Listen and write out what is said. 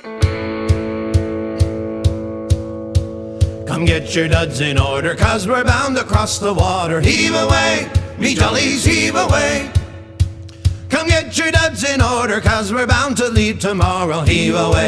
Come get your duds in order, cause we're bound to cross the water. Heave away, me jollies, heave away. Come get your duds in order, cause we're bound to leave tomorrow. Heave away.